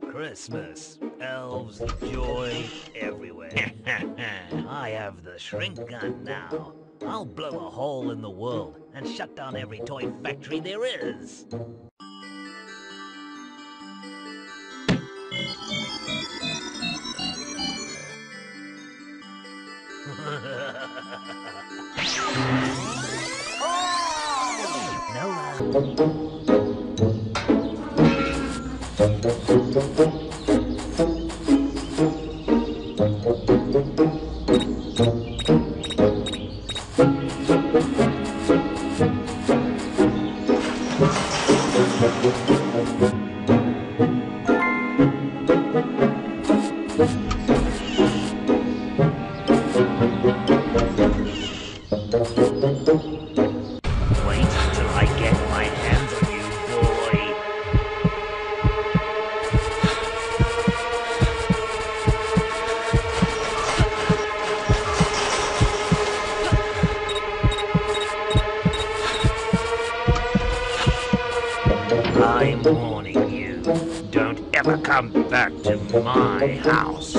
Christmas, elves, joy, everywhere. I have the shrink gun now. I'll blow a hole in the world and shut down every toy factory there is. Oh! no, uh, Come back to my house.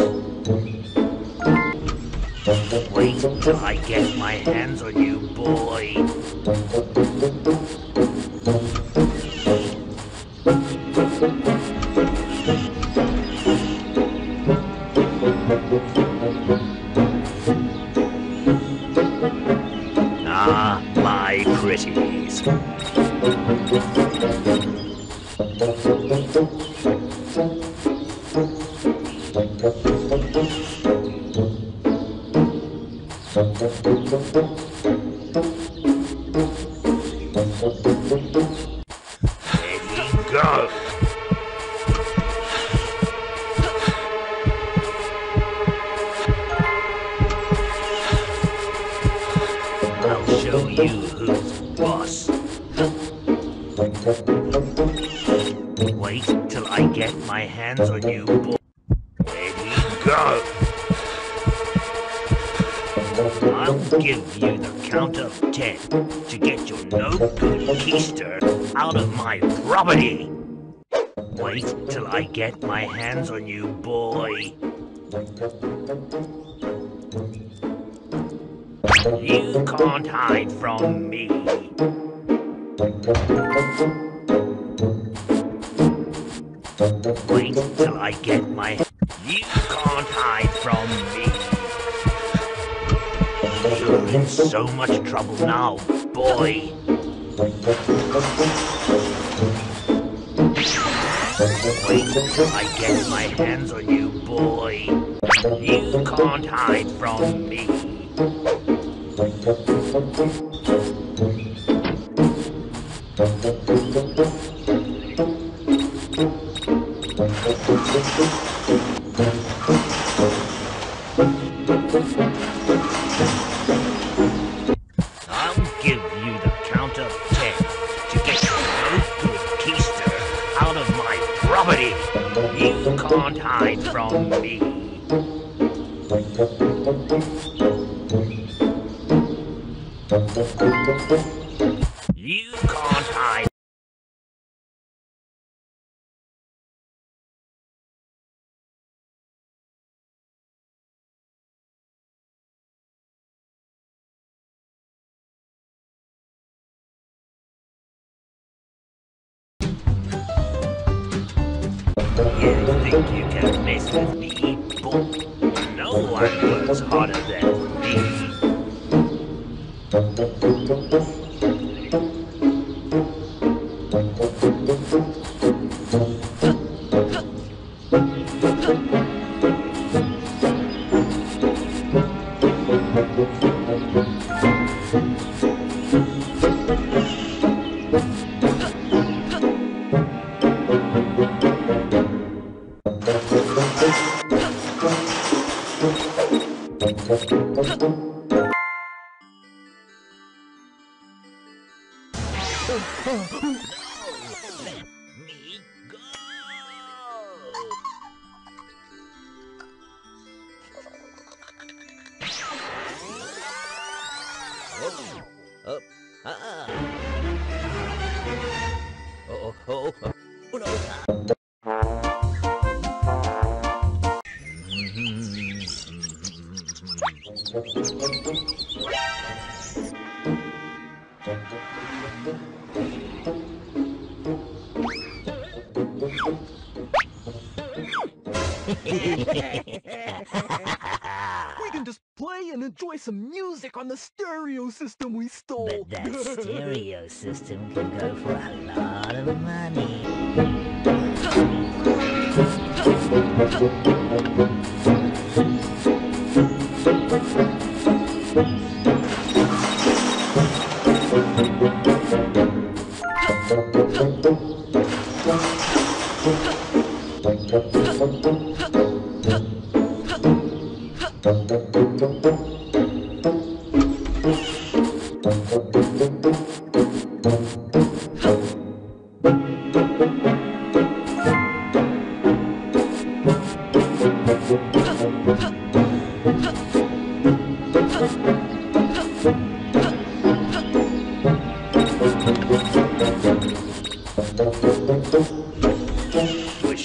Wait till I get my hands on you, boy. Ah, my pretties. Go! I'll show you who's boss. Wait till I get my hands on you, boy. Ready, go! Give you the count of ten to get your no-good keister out of my property. Wait till I get my hands on you, boy. You can't hide from me. Wait till I get my... You can't hide from me. You're in so much trouble now, boy. Wait I get my hands on you, boy. You can't hide from me. You can't hide. You think you can mess with me, boy? No one works harder than Thank you. Let me go. Oh, oh, ah. Oh, oh, oh. We can just play and enjoy some music on the stereo system we stole. But that stereo system can go for a lot of money. Wish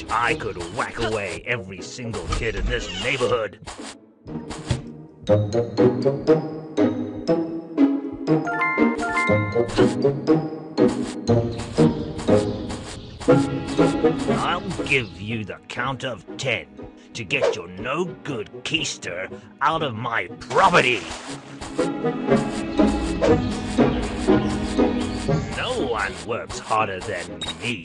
I could whack away every single kid in this neighborhood. Give you the count of ten to get your no good keister out of my property. No one works harder than me.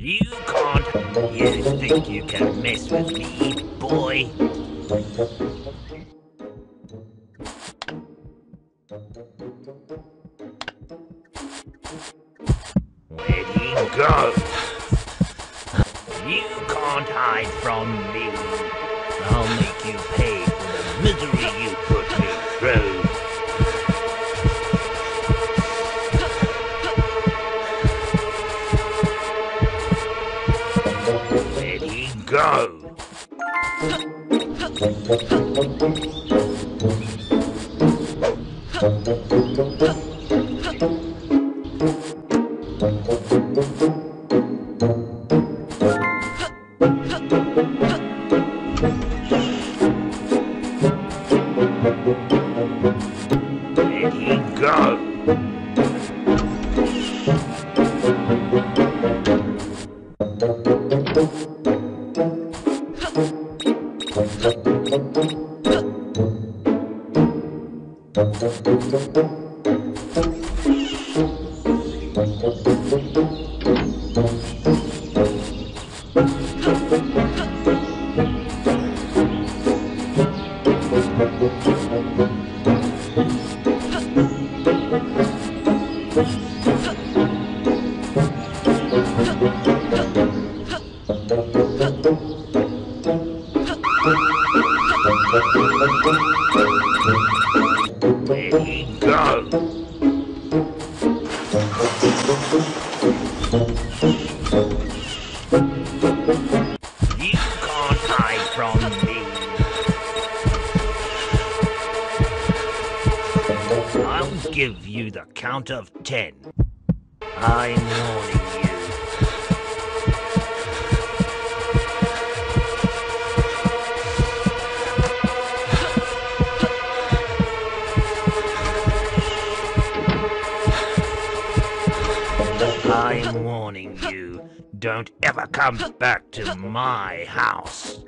You can't. You think you can mess with me, boy? Where'd he go? You can't hide from me. Go? Where'd he go? Where'd he give you the count of ten. I'm warning you. I'm warning you. Don't ever come back to my house.